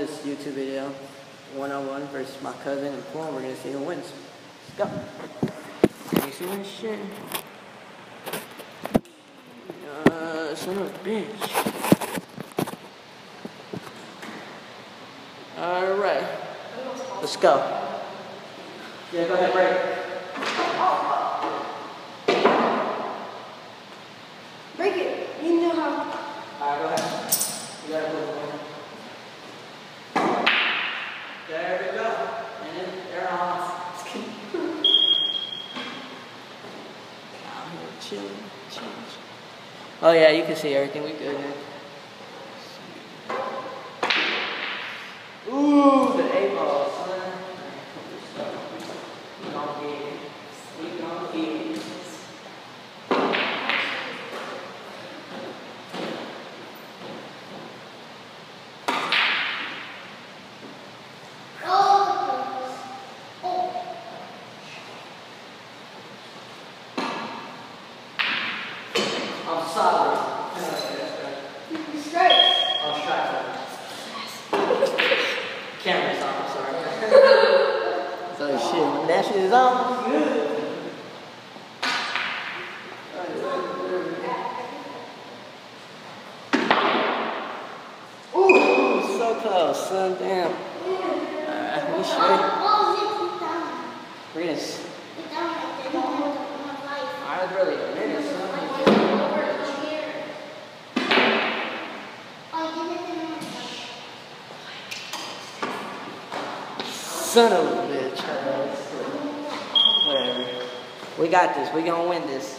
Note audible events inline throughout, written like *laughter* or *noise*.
this YouTube video, one-on-one versus my cousin and Paul. We're gonna see who wins. Let's go. You see this shit? Uh, son of a bitch. Alright. Let's go. Yeah, go ahead. Break it. You know how. Alright, go ahead. You gotta move one. There we go. And then they're off. Just kidding. Out here chilling, chilling. Oh yeah, you can see everything. We good, man. Ooh, the eight ball, son. We gonna get it. We gonna get it. Oh. Oh. I'm sorry. That's right. Straight. I'll try Camera's on, I'm sorry. so shit, when that shit is on, good. Ooh, so close, damn. Alright, we. Sit down. I was really minute, son. Son of a bitch. Whatever. We got this. We gonna win this.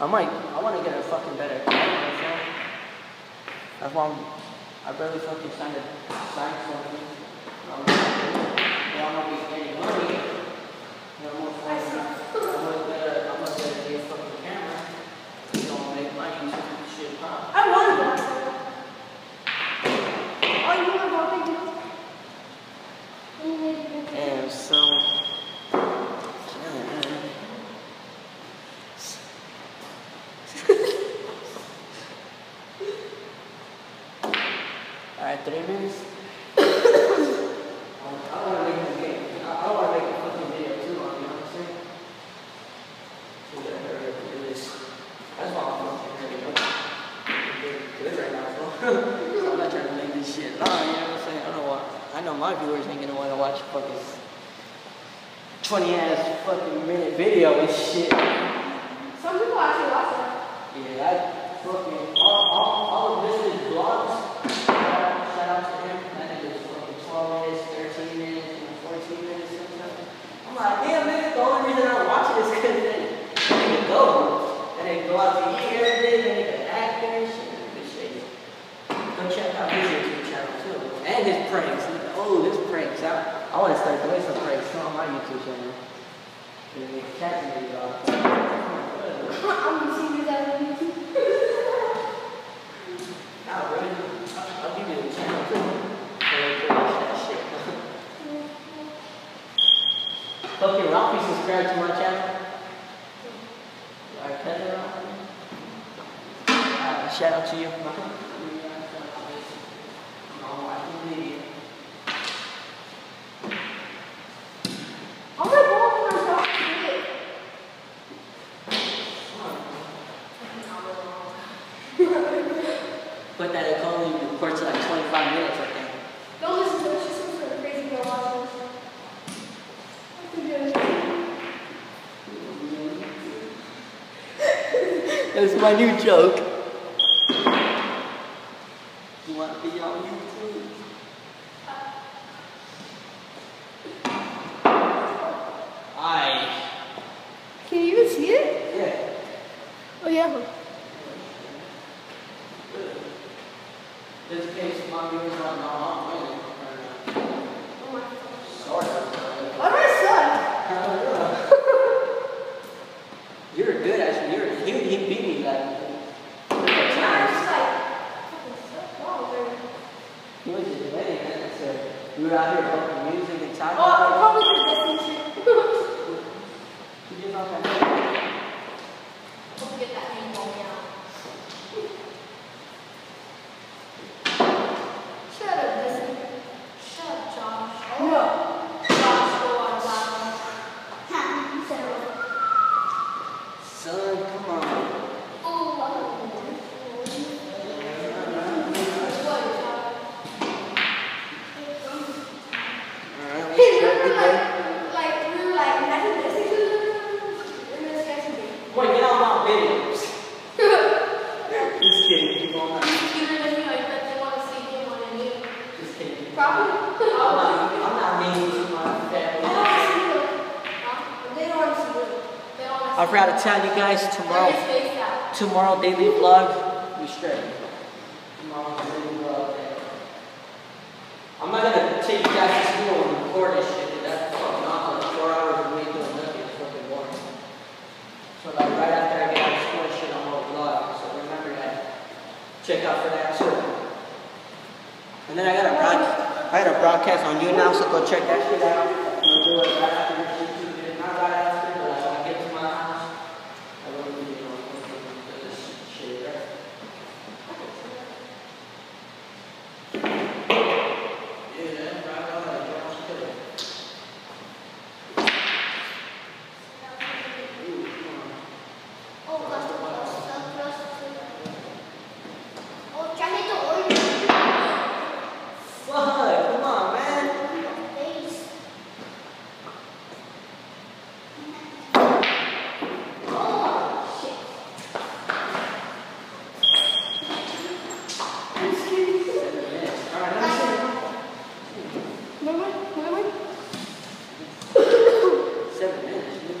I might, I want to get a fucking better camera. That's why I'm, I barely fucking signed a, signed something. Um, yeah, I'm gonna be getting money. You know, more for I'm gonna get a, I'm gonna get a new fucking camera. You don't make money, so this shit pop. I want to go. Oh, you want to go? And so, all right, three minutes. I don't want to make a game. I I don't want to make a fucking video too long. You know what I'm saying? So we gotta hurry up and do this. That's why I'm fucking hurry up. I'm good right now, so. so I'm not trying to make this shit long. You know what I'm saying? I don't want. I know my viewers ain't gonna want to watch fucking 20 ass fucking minute video and shit. Some people actually watch it. Yeah, I fucking all, all, all of this is vlogs. Shout out, shout out to him. That nigga is fucking 12 minutes, 13 minutes, and 14 minutes sometimes. I'm like, damn, man, the only reason I'm watching is because they, they go. And they go out to eat every day, and they can act and shit. Good shit. Go check out his YouTube channel too. And his pranks. Oh, his pranks. I, I want to start doing some pranks on my YouTube channel. And they catch me, dog. I'm gonna see you guys on YouTube. *laughs* Not really. I'll, I'll give you the channel too. You can watch that shit. Fucking Ralphie subscribe to my channel. Our cousin Uh, shout out to you. No, I can leave you. *laughs* Put that in only record to like 25 minutes, I think. Don't listen to it. She's some sort of crazy girl watching this. *laughs* That's my new joke. You want? To be on YouTube. I Can you even see it? yeah. Oh yeah. *laughs* get that name wrong now. Shut up, Disney. Shut up, Josh. No. Josh, go on, Josh. Ha, you said it. Son, come on. Oh, I don't know. What, Josh? Alright, Hey, let's remember try like, like we were like imagine this and we're gonna sketch a game. Boy, get out my videos. Just kidding. Keep on that. Cuter than you, I bet they want to see him on a new. Just kidding. Probably. I'm not, I'm not mean to my I family. don't want to see you. Huh? They don't want to see you. They don't want to I see forgot to tell you guys tomorrow. out. Tomorrow daily vlog. We straight. Tomorrow daily vlog. I'm not gonna take you guys to school and record this shit. 'cause That's fucking awful. Four hours a week doing nothing. It's fucking boring. So like right after I get out of school and shit, I'm gonna vlog. So remember that. Check out for that too. And then I got a broad- I got a broadcast on YouNow, so go check that shit out. I'm gonna do it right after this YouTube video. Not right after, but like when I get to my house. I will be, you know, do this shit, right? Yeah, right on, like, Josh Taylor. Ooh, come on. Oh, custom custom custom. Oh, try it to order. What? Come on, man. Face. Alright, let me see. Seven minutes, dude.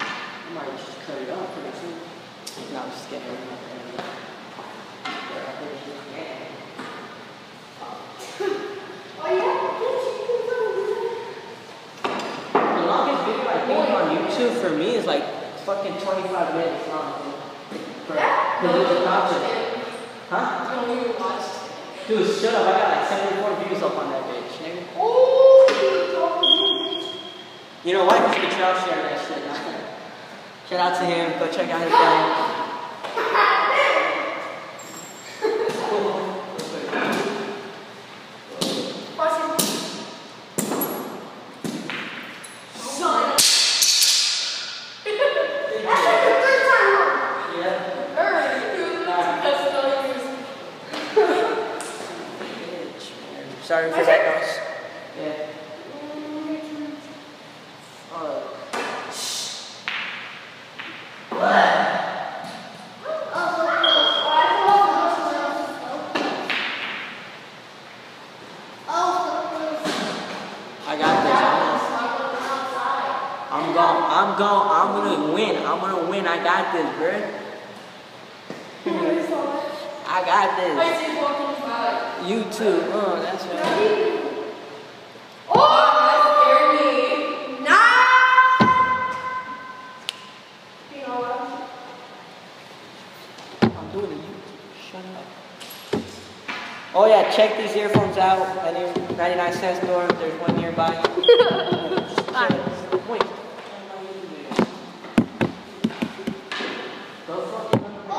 I might just cut it off pretty soon. No, I'm just kidding. The longest video I think on YouTube for me is like fucking 25 minutes long. Because it was content. Huh? Dude, shut up. I got like 74 views up on that bitch, nigga. You know what? Because Patrol shared that shit. Shout out to him. Go check out his thing. Sorry for that noise. Yeah. I got this. I'm going. I'm going. I'm gonna win. I'm gonna win. I got this, bro. *laughs* I got this. YouTube. Oh, that's right. I'm doing a YouTube. Shut up. Oh yeah, check these earphones out. Your 99 cent store. There's one nearby. *laughs* Wait. Go fucking let him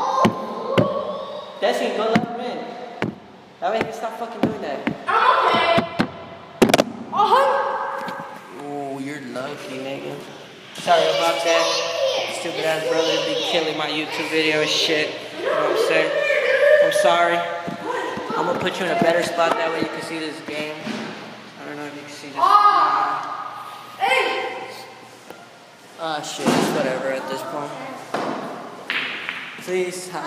in. Desi, go him in. That way he can stop fucking doing that. Oh, you're lucky, nigga. Sorry about that. Stupid ass brother be killing my YouTube video and shit. You know what I'm saying? I'm sorry. I'm gonna put you in a better spot that way you can see this game. I don't know if you can see this. Ah, shit, it's whatever at this point. Please have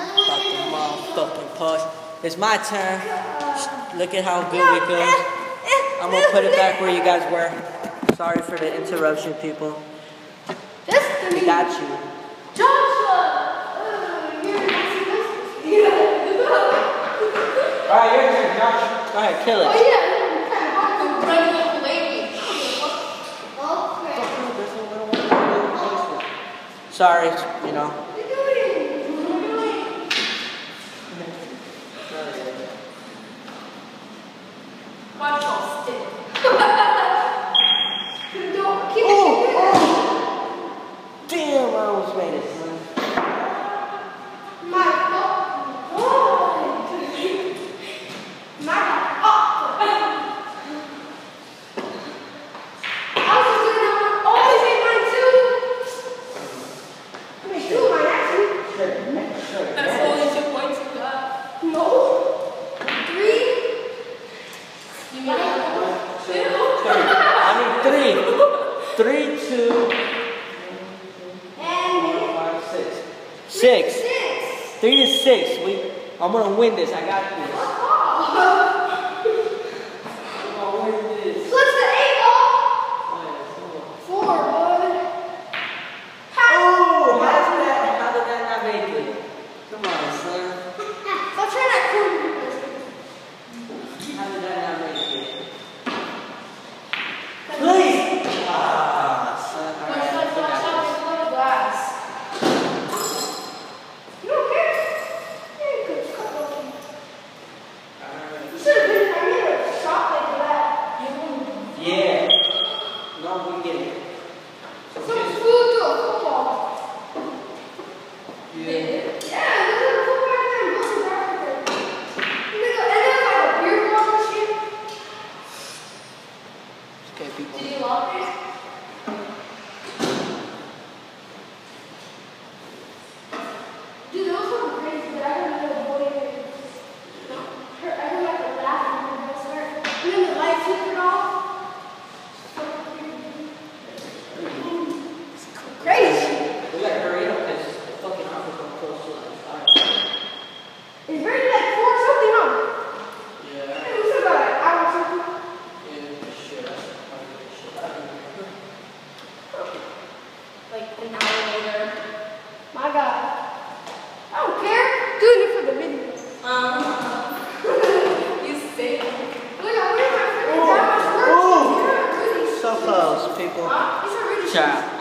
fucking push. It's my turn. Look at how good we go. I'm gonna put it back where you guys were. Sorry for the interruption, people. We got you. Joshua! Alright, your turn, Josh. Go ahead, kill it. Sorry, you know. I'm going to win this. I got this.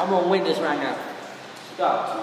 I'm gonna win this right now. Stop.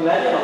你来这找